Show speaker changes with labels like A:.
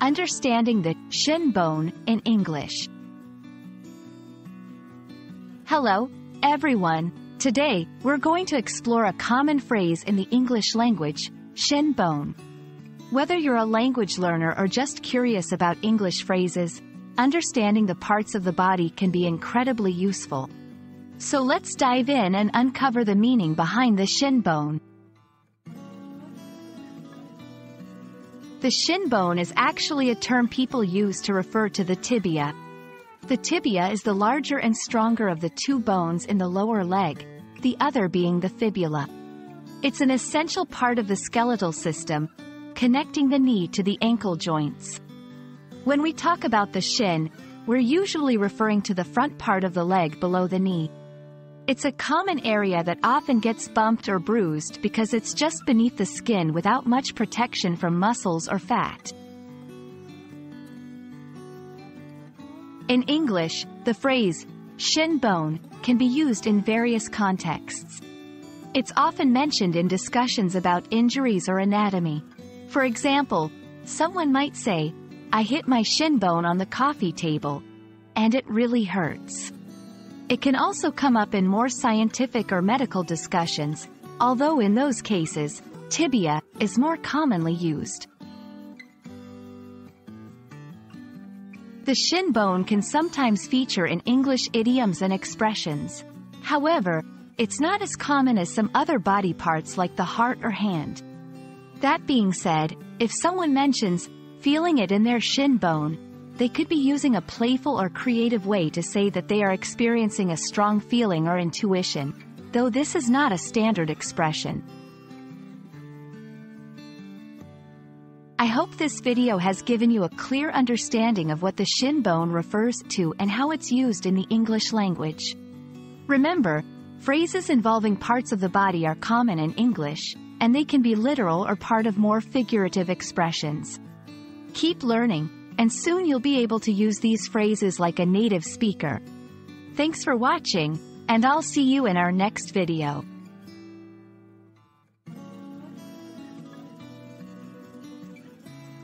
A: Understanding the shin bone in English. Hello, everyone. Today, we're going to explore a common phrase in the English language, shin bone. Whether you're a language learner or just curious about English phrases, understanding the parts of the body can be incredibly useful. So let's dive in and uncover the meaning behind the shin bone. The shin bone is actually a term people use to refer to the tibia. The tibia is the larger and stronger of the two bones in the lower leg, the other being the fibula. It's an essential part of the skeletal system, connecting the knee to the ankle joints. When we talk about the shin, we're usually referring to the front part of the leg below the knee. It's a common area that often gets bumped or bruised because it's just beneath the skin without much protection from muscles or fat. In English, the phrase, shin bone, can be used in various contexts. It's often mentioned in discussions about injuries or anatomy. For example, someone might say, I hit my shin bone on the coffee table, and it really hurts. It can also come up in more scientific or medical discussions, although in those cases, tibia is more commonly used. The shin bone can sometimes feature in English idioms and expressions. However, it's not as common as some other body parts like the heart or hand. That being said, if someone mentions feeling it in their shin bone, they could be using a playful or creative way to say that they are experiencing a strong feeling or intuition, though this is not a standard expression. I hope this video has given you a clear understanding of what the shin bone refers to and how it's used in the English language. Remember, phrases involving parts of the body are common in English, and they can be literal or part of more figurative expressions. Keep learning, and soon you'll be able to use these phrases like a native speaker. Thanks for watching, and I'll see you in our next video.